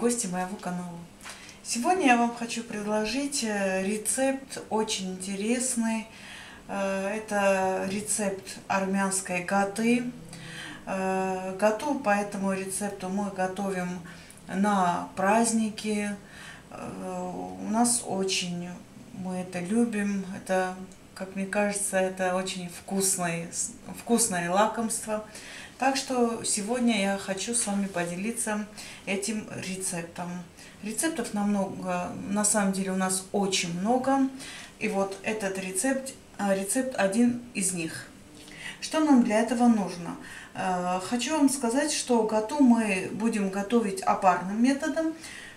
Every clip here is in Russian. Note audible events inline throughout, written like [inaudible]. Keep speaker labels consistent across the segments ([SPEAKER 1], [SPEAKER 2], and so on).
[SPEAKER 1] гости моего канала. Сегодня я вам хочу предложить э, рецепт очень интересный. Э, это рецепт армянской гаты. Э, гату по этому рецепту мы готовим на праздники. У нас очень, мы это любим. Это, как мне кажется, это очень вкусное, вкусное лакомство. Так что сегодня я хочу с вами поделиться этим рецептом. Рецептов намного, на самом деле у нас очень много. И вот этот рецепт, а, рецепт один из них. Что нам для этого нужно? Э, хочу вам сказать, что готу мы будем готовить опарным методом.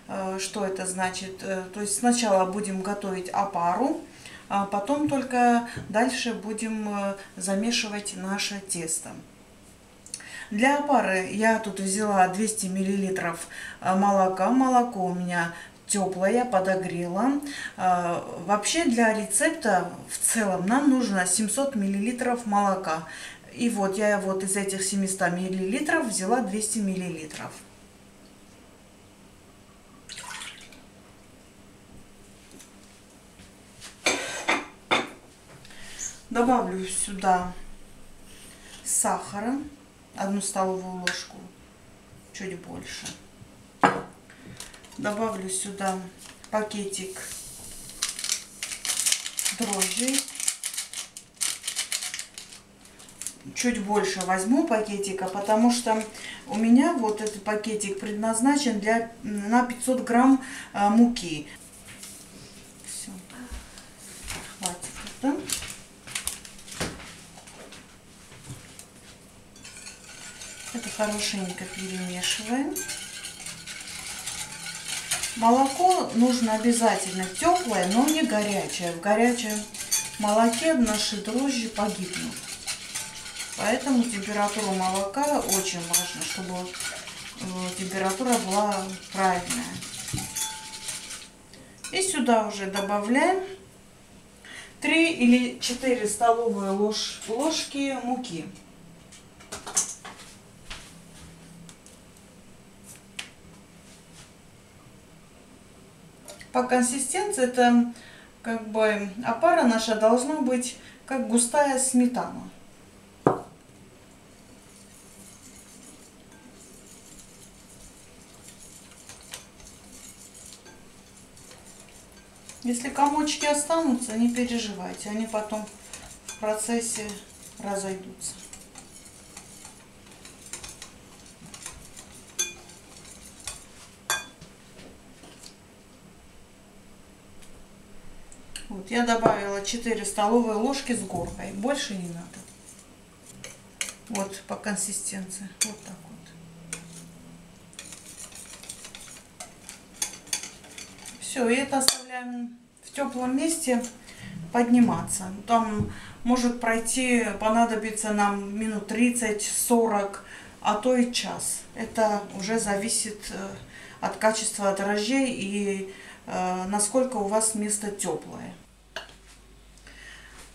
[SPEAKER 1] Э, что это значит? Э, то есть сначала будем готовить опару, а потом только дальше будем замешивать наше тесто. Для опары я тут взяла 200 миллилитров э, молока. Молоко у меня теплое, подогрела. Э, вообще для рецепта в целом нам нужно 700 миллилитров молока. И вот я вот из этих 700 миллилитров взяла 200 миллилитров. Добавлю сюда сахара одну столовую ложку, чуть больше. Добавлю сюда пакетик дрожжей. Чуть больше возьму пакетика, потому что у меня вот этот пакетик предназначен для, на 500 грамм а, муки. Все, хватит это. Это хорошенько перемешиваем. Молоко нужно обязательно теплое, но не горячее. В горячем молоке наши дрожжи погибнут. Поэтому температура молока очень важна, чтобы э, температура была правильная. И сюда уже добавляем 3 или 4 столовые ложки муки. По консистенции это как бы опара наша должна быть как густая сметана. Если комочки останутся, не переживайте, они потом в процессе разойдутся. Вот я добавила 4 столовые ложки с горкой. Больше не надо. Вот по консистенции. Вот так вот. Все, и это оставляем в теплом месте подниматься. Там может пройти, понадобится нам минут 30-40, а то и час. Это уже зависит э, от качества дрожжей и э, насколько у вас место теплое.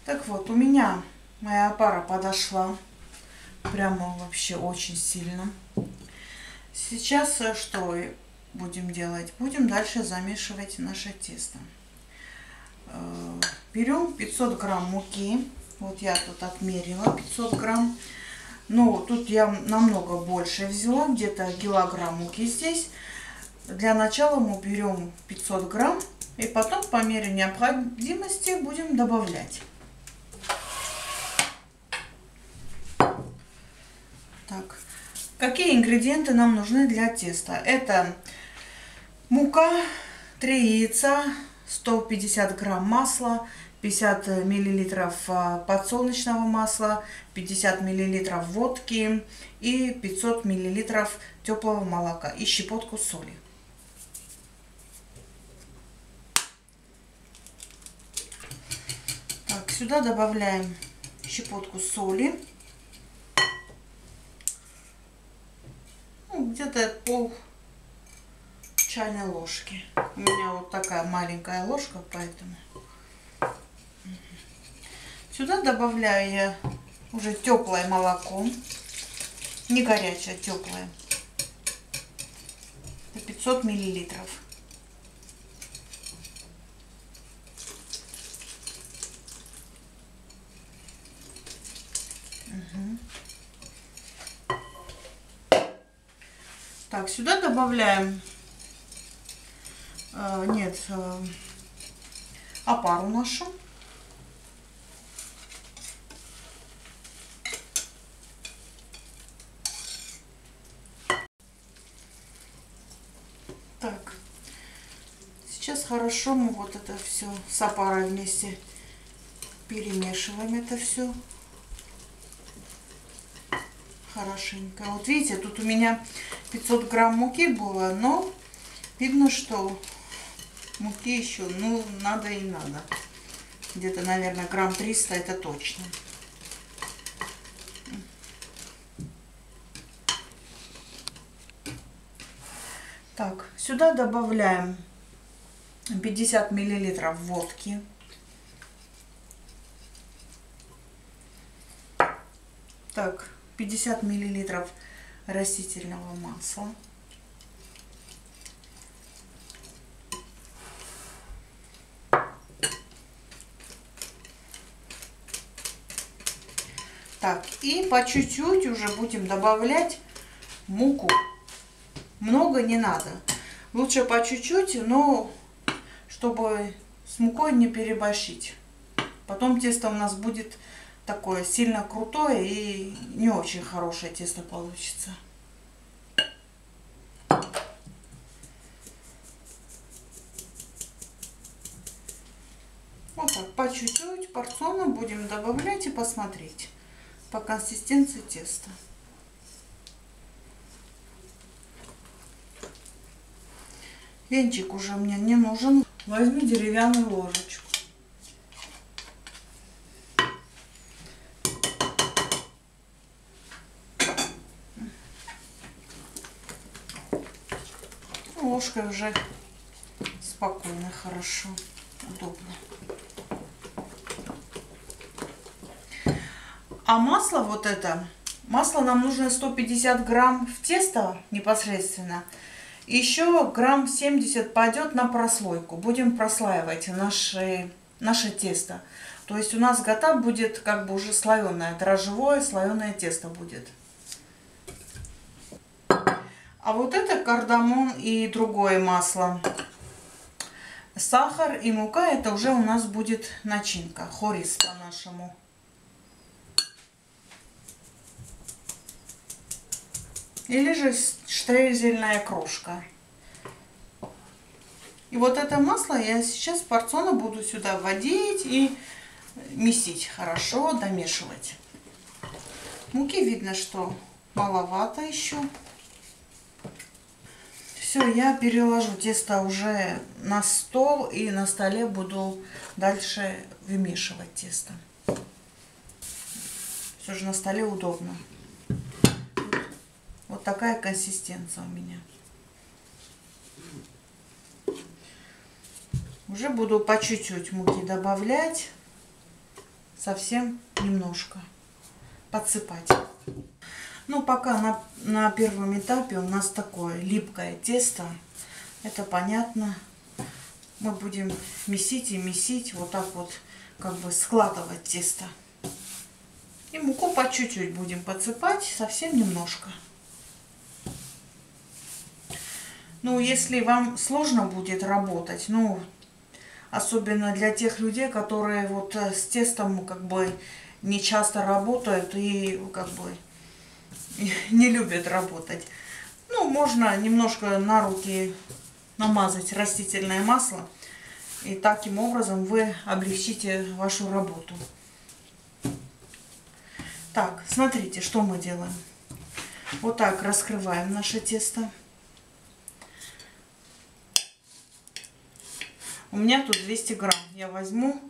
[SPEAKER 1] Так вот, у меня моя пара подошла прямо вообще очень сильно. Сейчас э, что будем делать? Будем дальше замешивать наше тесто. Э, берем 500 грамм муки. Вот я тут отмерила 500 грамм. Но тут я намного больше взяла, где-то килограмм муки здесь. Для начала мы берем 500 грамм и потом по мере необходимости будем добавлять. Так, какие ингредиенты нам нужны для теста? Это мука, 3 яйца, 150 грамм масла, 50 миллилитров а, подсолнечного масла, 50 миллилитров водки и 500 миллилитров теплого молока и щепотку соли. Так, сюда добавляем щепотку соли. Где-то пол чайной ложки. У меня вот такая маленькая ложка, поэтому. Сюда добавляю я уже теплое молоко. Не горячее, теплое. 500 миллилитров. Так, сюда добавляем, э, нет, э, опару нашу. Так, сейчас хорошо мы вот это все с опарой вместе перемешиваем это все хорошенько. Вот видите, тут у меня 500 грамм муки было, но видно, что муки еще, ну, надо и надо. Где-то, наверное, грамм 300, это точно. Так, сюда добавляем 50 миллилитров водки. Так, 50 миллилитров растительного масла. Так, и по чуть-чуть уже будем добавлять муку. Много не надо. Лучше по чуть-чуть, но чтобы с мукой не переборщить. Потом тесто у нас будет такое сильно крутое и не очень хорошее тесто получится. Вот так, по чуть-чуть порционно будем добавлять и посмотреть по консистенции теста. Венчик уже мне не нужен. Возьми деревянную ложечку. Ложкой уже спокойно, хорошо, удобно. А масло вот это, масло нам нужно 150 грамм в тесто непосредственно. Еще грамм 70 пойдет на прослойку. Будем прослаивать наше, наше тесто. То есть у нас гота будет как бы уже слоеное, дрожжевое слоеное тесто будет. А вот это кардамон и другое масло. Сахар и мука это уже у нас будет начинка, хорис по-нашему. Или же штрезельная крошка. И вот это масло я сейчас порционно буду сюда вводить и месить хорошо, домешивать. Муки видно, что маловато еще. Все, я переложу тесто уже на стол и на столе буду дальше вымешивать тесто. Все же на столе удобно. Вот такая консистенция у меня. Уже буду по чуть-чуть муки добавлять. Совсем немножко. Подсыпать. Ну, пока на, на первом этапе у нас такое липкое тесто. Это понятно. Мы будем месить и месить, вот так вот, как бы складывать тесто. И муку по чуть-чуть будем подсыпать, совсем немножко. Ну, если вам сложно будет работать, ну, особенно для тех людей, которые вот э, с тестом как бы не часто работают и как бы [laughs] не любят работать. Ну, можно немножко на руки намазать растительное масло. И таким образом вы облегчите вашу работу. Так, смотрите, что мы делаем. Вот так раскрываем наше тесто. У меня тут 200 грамм. Я возьму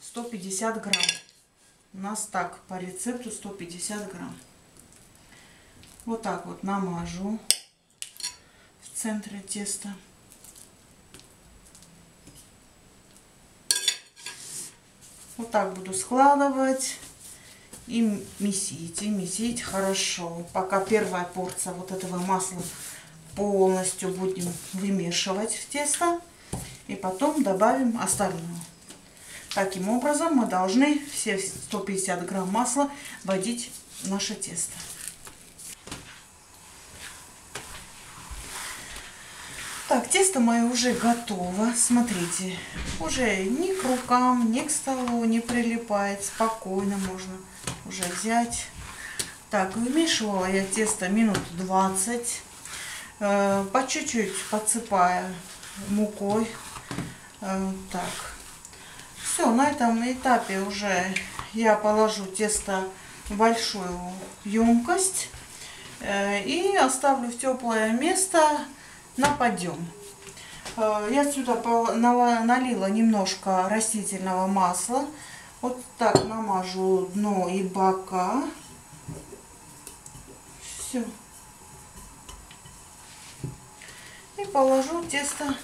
[SPEAKER 1] 150 грамм. У нас так, по рецепту 150 грамм. Вот так вот намажу в центре теста. Вот так буду складывать и месить, и месить хорошо. Пока первая порция вот этого масла полностью будем вымешивать в тесто. И потом добавим остальное. Таким образом мы должны все 150 грамм масла вводить в наше тесто. Так, тесто мое уже готово. Смотрите, уже ни к рукам, ни к столу не прилипает. Спокойно можно уже взять. Так, вымешивала я тесто минут 20. Э, по чуть-чуть подсыпая мукой. Э, так, все, на этом этапе уже я положу тесто в большую емкость э, и оставлю в теплое место на подъем. Э, я сюда налила немножко растительного масла. Вот так намажу дно и бока. Все. И положу тесто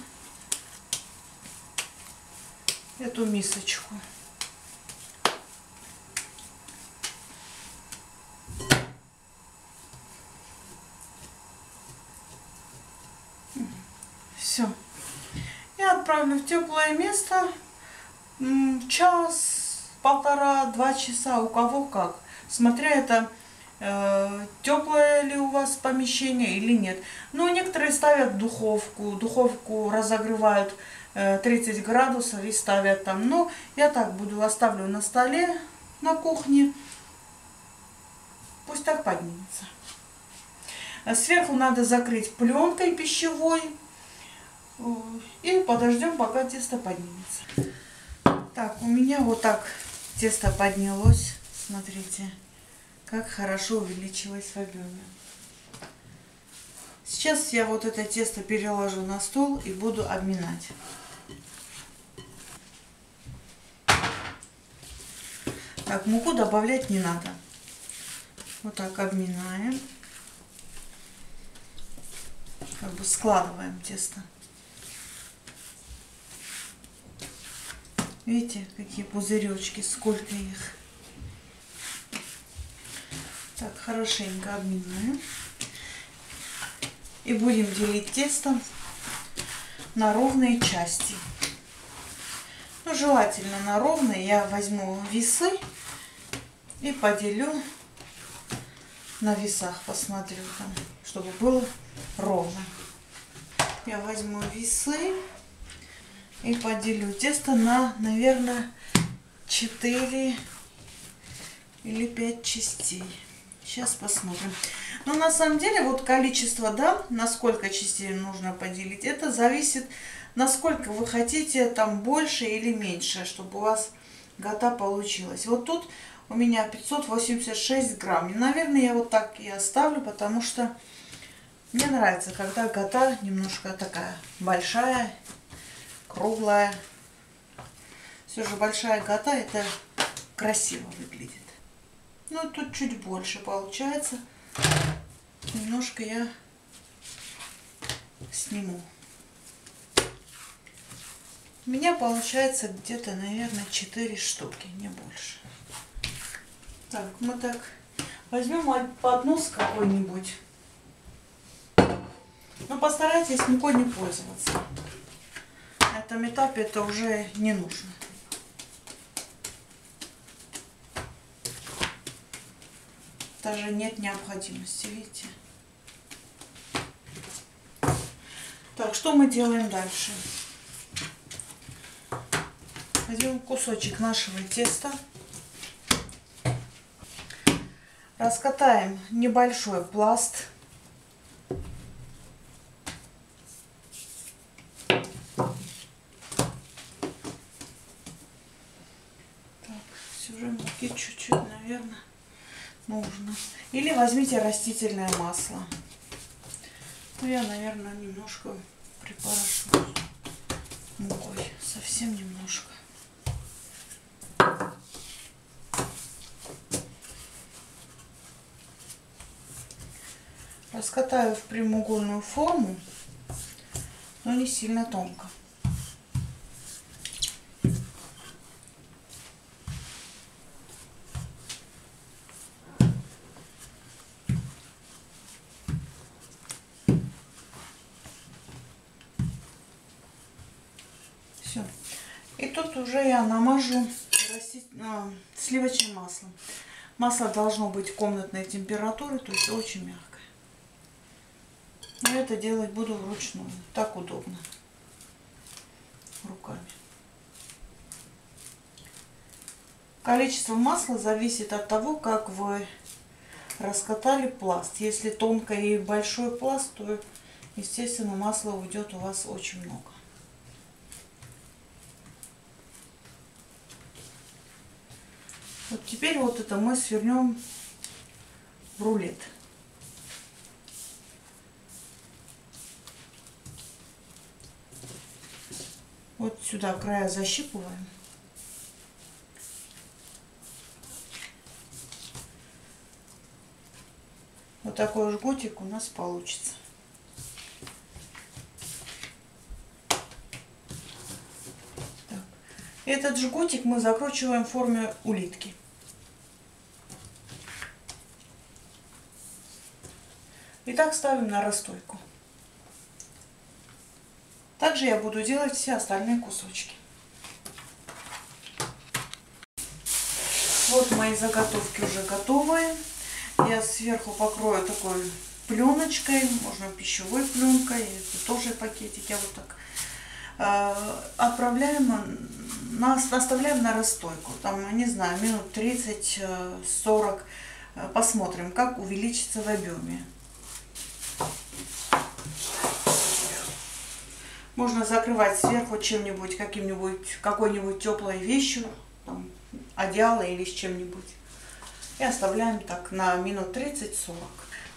[SPEAKER 1] эту мисочку. Все. И отправлю в теплое место. Час, полтора, два часа, у кого как. Смотря это э, теплое ли у вас помещение или нет. Но некоторые ставят духовку, духовку разогревают 30 э, градусов и ставят там. Но я так буду, оставлю на столе на кухне. Пусть так поднимется. Сверху надо закрыть пленкой пищевой. И подождем, пока тесто поднимется. Так, у меня вот так тесто поднялось. Смотрите, как хорошо увеличилось в объеме. Сейчас я вот это тесто переложу на стол и буду обминать. Так, муку добавлять не надо. Вот так обминаем. Как бы складываем тесто. Видите, какие пузыречки, сколько их. Так, хорошенько обминаем. И будем делить тесто на ровные части. Ну, желательно на ровные. Я возьму весы и поделю на весах, посмотрю там, чтобы было ровно. Я возьму весы и поделю тесто на, наверное, 4 или 5 частей. Сейчас посмотрим. Но на самом деле вот количество, да, на сколько частей нужно поделить, это зависит, насколько вы хотите там больше или меньше, чтобы у вас гота получилась. Вот тут у меня 586 грамм. И, наверное, я вот так и оставлю, потому что мне нравится, когда гота немножко такая большая круглая. Все же большая гота это красиво выглядит. Ну, тут чуть больше получается. Немножко я сниму. У меня получается где-то, наверное, 4 штуки, не больше. Так, мы так возьмем поднос какой-нибудь. Но постарайтесь мукой не пользоваться этом этапе это уже не нужно. Даже нет необходимости, видите? Так, что мы делаем дальше? Возьмем кусочек нашего теста. Раскатаем небольшой пласт нужно. Или возьмите растительное масло. Ну, я, наверное, немножко припорошу мукой. Совсем немножко. Раскатаю в прямоугольную форму, но не сильно тонко. тут уже я намажу растить, а, сливочным маслом. Масло должно быть комнатной температуры, то есть очень мягкое. Но это делать буду вручную. Так удобно. Руками. Количество масла зависит от того, как вы раскатали пласт. Если тонкий и большой пласт, то, естественно, масла уйдет у вас очень много. Вот теперь вот это мы свернем в рулет. Вот сюда края защипываем. Вот такой жгутик у нас получится. Так. Этот жгутик мы закручиваем в форме улитки. И так ставим на расстойку. Также я буду делать все остальные кусочки. Вот мои заготовки уже готовые. Я сверху покрою такой пленочкой, можно пищевой пленкой, это тоже пакетик. Я вот так э, отправляем, на, оставляем на расстойку. Там, не знаю, минут 30-40. Э, посмотрим, как увеличится в объеме. Можно закрывать сверху чем-нибудь, каким-нибудь, какой-нибудь теплой вещью, там, одеяло или с чем-нибудь. И оставляем так на минут 30-40.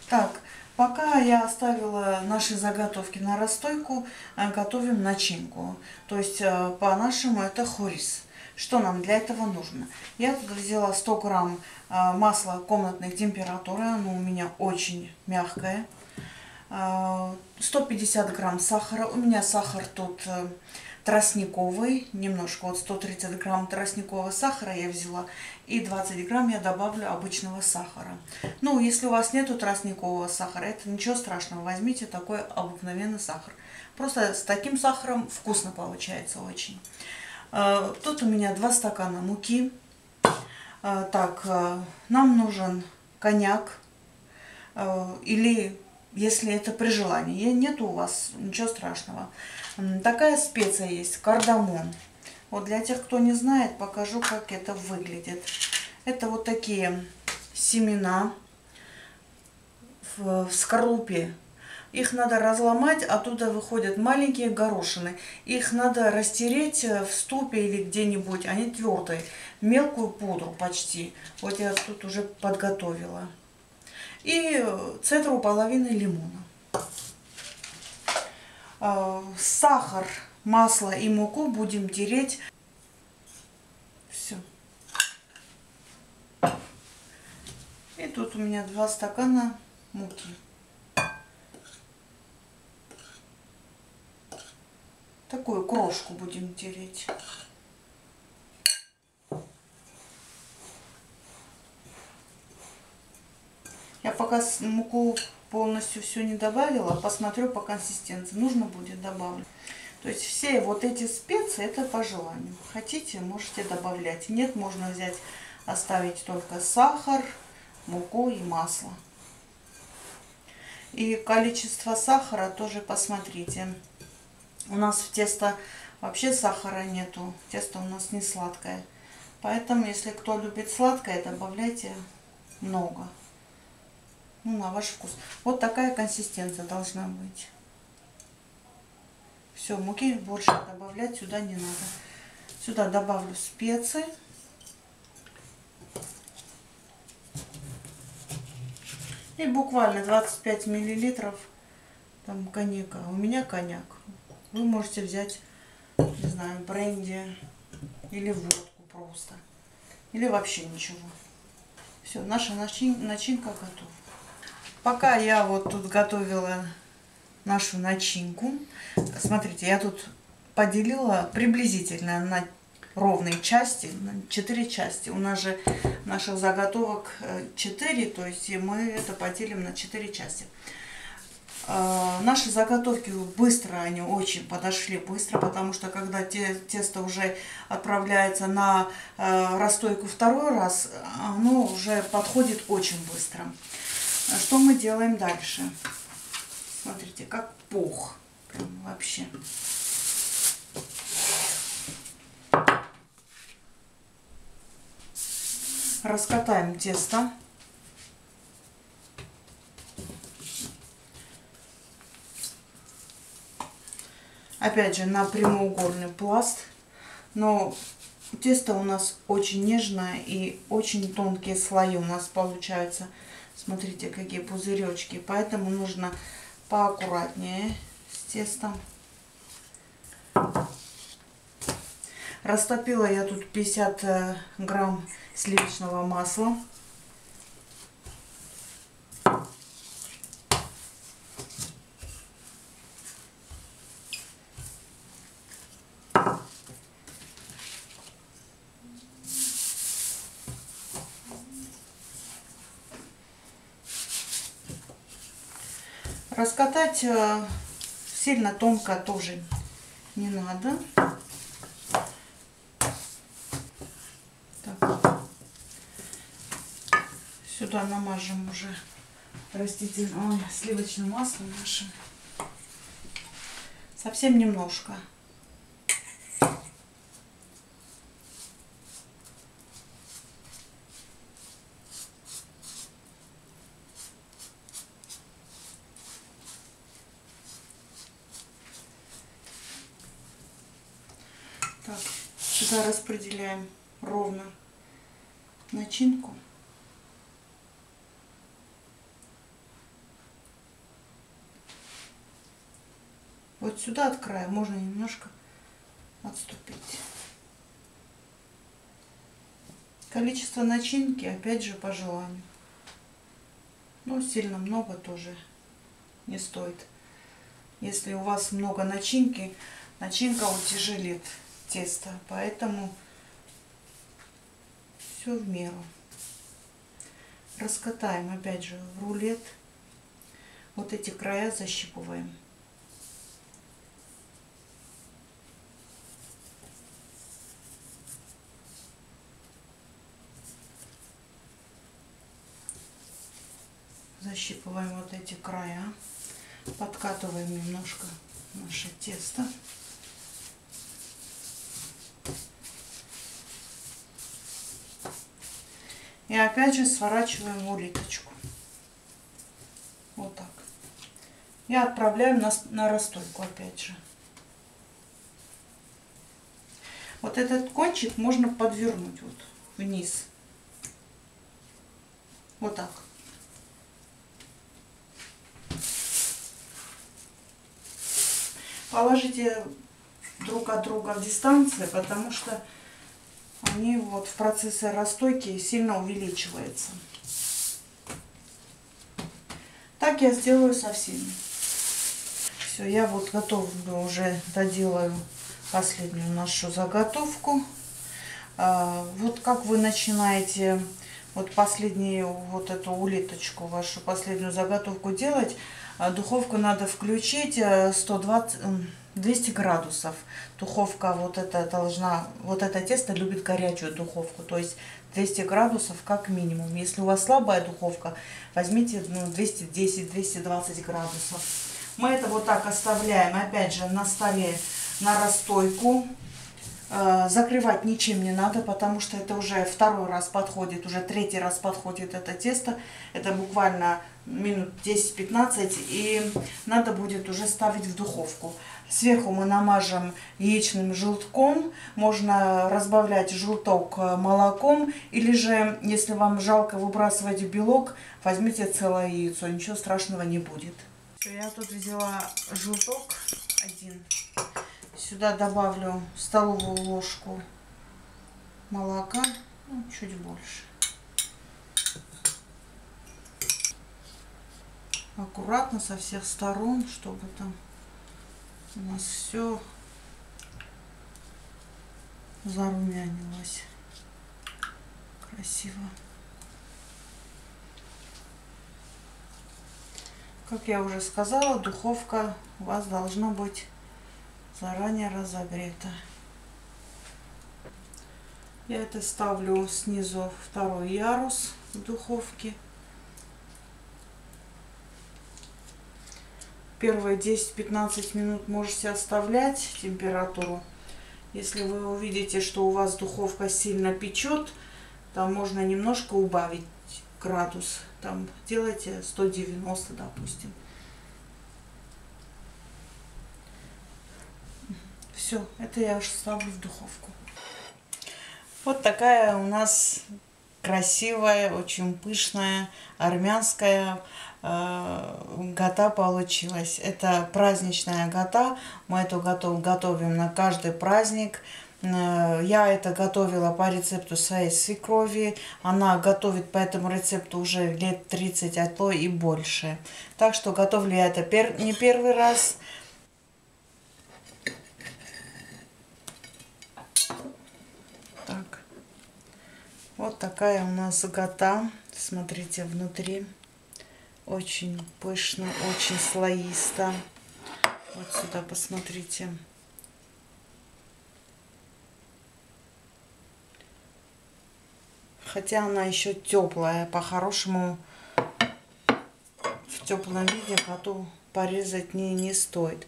[SPEAKER 1] Так, пока я оставила наши заготовки на расстойку, э, готовим начинку. То есть э, по-нашему это хорис. Что нам для этого нужно? Я тут взяла 100 грамм э, масла комнатной температуры. Оно у меня очень мягкое. 150 грамм сахара. У меня сахар тут э, тростниковый, немножко, вот 130 грамм тростникового сахара я взяла, и 20 грамм я добавлю обычного сахара. Ну, если у вас нету тростникового сахара, это ничего страшного, возьмите такой обыкновенный сахар. Просто с таким сахаром вкусно получается очень. Э, тут у меня 2 стакана муки. Э, так, нам нужен коньяк или если это при желании. Нет у вас, ничего страшного. Такая специя есть, кардамон. Вот для тех, кто не знает, покажу, как это выглядит. Это вот такие семена в скорлупе. Их надо разломать, оттуда выходят маленькие горошины. Их надо растереть в ступе или где-нибудь. Они твердые. Мелкую пудру почти. Вот я тут уже подготовила и цедру половины лимона. А, сахар, масло и муку будем тереть. Все. И тут у меня два стакана муки. Такую крошку будем тереть. Я пока муку полностью все не добавила, посмотрю по консистенции. Нужно будет добавлю. То есть все вот эти специи, это по желанию. Хотите, можете добавлять. Нет, можно взять, оставить только сахар, муку и масло. И количество сахара тоже посмотрите. У нас в тесто вообще сахара нету. Тесто у нас не сладкое. Поэтому, если кто любит сладкое, добавляйте много ну, на ваш вкус. Вот такая консистенция должна быть. Все, муки больше добавлять сюда не надо. Сюда добавлю специи. И буквально 25 миллилитров там коньяка. У меня коньяк. Вы можете взять, не знаю, бренди или водку просто. Или вообще ничего. Все, наша начинка готова. Пока я вот тут готовила нашу начинку, смотрите, я тут поделила приблизительно на ровные части, на 4 части. У нас же наших заготовок 4, э, то есть мы это поделим на 4 части. Э, наши заготовки быстро, они очень подошли быстро, потому что когда те, тесто уже отправляется на э, расстойку второй раз, оно уже подходит очень быстро. Что мы делаем дальше? Смотрите, как пух. Прям вообще. Раскатаем тесто. Опять же, на прямоугольный пласт. Но тесто у нас очень нежное и очень тонкие слои у нас получаются. Смотрите, какие пузыречки. Поэтому нужно поаккуратнее с тестом. Растопила я тут 50 э, грамм сливочного масла. Раскатать э, сильно тонко тоже не надо. Так. Сюда намажем уже растительным, ой, сливочным маслом нашим. Совсем немножко. Так, сюда распределяем ровно начинку. Вот сюда от края можно немножко отступить. Количество начинки, опять же, по желанию. Но сильно много тоже не стоит. Если у вас много начинки, начинка утяжелит тесто, поэтому все в меру. Раскатаем опять же в рулет. Вот эти края защипываем. Защипываем вот эти края. Подкатываем немножко наше тесто. И опять же сворачиваем улиточку. Вот так. И отправляем на, на расстойку опять же. Вот этот кончик можно подвернуть вот вниз. Вот так. Положите друг от друга в дистанции, потому что они вот в процессе расстойки сильно увеличиваются. Так я сделаю со всеми. Все, я вот готовлю уже, доделаю последнюю нашу заготовку. А, вот как вы начинаете вот последнюю вот эту улиточку, вашу последнюю заготовку делать, а, духовку надо включить 120 200 градусов. Духовка вот эта должна, вот это тесто любит горячую духовку, то есть 200 градусов как минимум. Если у вас слабая духовка, возьмите ну, 210-220 градусов. Мы это вот так оставляем, опять же, на столе на расстойку. Э, закрывать ничем не надо, потому что это уже второй раз подходит, уже третий раз подходит это тесто. Это буквально минут 10-15 и надо будет уже ставить в духовку. Сверху мы намажем яичным желтком, можно разбавлять желток э, молоком, или же, если вам жалко выбрасывать белок, возьмите целое яйцо, ничего страшного не будет. Я тут взяла желток один. Сюда добавлю столовую ложку молока, ну, чуть больше. Аккуратно со всех сторон, чтобы там у нас все зарумянилось красиво. Как я уже сказала, духовка у вас должна быть заранее разогрета. Я это ставлю снизу второй ярус в духовке. Первые 10-15 минут можете оставлять температуру. Если вы увидите, что у вас духовка сильно печет, там можно немножко убавить градус. Там делайте 190, допустим. Все, это я уже ставлю в духовку. Вот такая у нас красивая, очень пышная армянская э, гата получилась. Это праздничная гата. Мы эту готов, готовим на каждый праздник. Э, я это готовила по рецепту своей свекрови. Она готовит по этому рецепту уже лет 30, а то и больше. Так что готовлю я это пер не первый раз. Вот такая у нас загота. Смотрите, внутри очень пышно, очень слоисто. Вот сюда посмотрите. Хотя она еще теплая, по-хорошему в теплом виде коту порезать не, не стоит.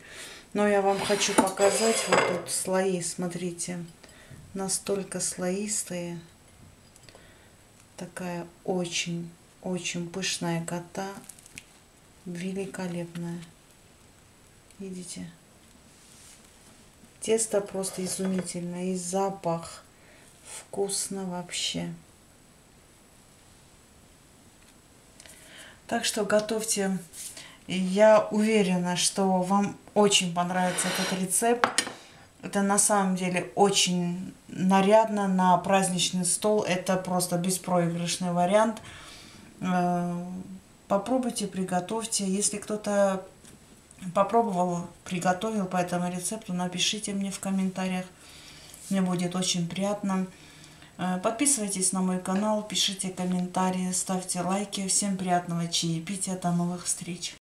[SPEAKER 1] Но я вам хочу показать вот тут слои, смотрите, настолько слоистые такая очень, очень пышная кота. Великолепная. Видите? Тесто просто изумительное. И запах. Вкусно вообще. Так что готовьте. Я уверена, что вам очень понравится этот рецепт. Это на самом деле очень нарядно на праздничный стол. Это просто беспроигрышный вариант. Э, попробуйте, приготовьте. Если кто-то попробовал, приготовил по этому рецепту, напишите мне в комментариях. Мне будет очень приятно. Э, подписывайтесь на мой канал, пишите комментарии, ставьте лайки. Всем приятного чаепития. До новых встреч!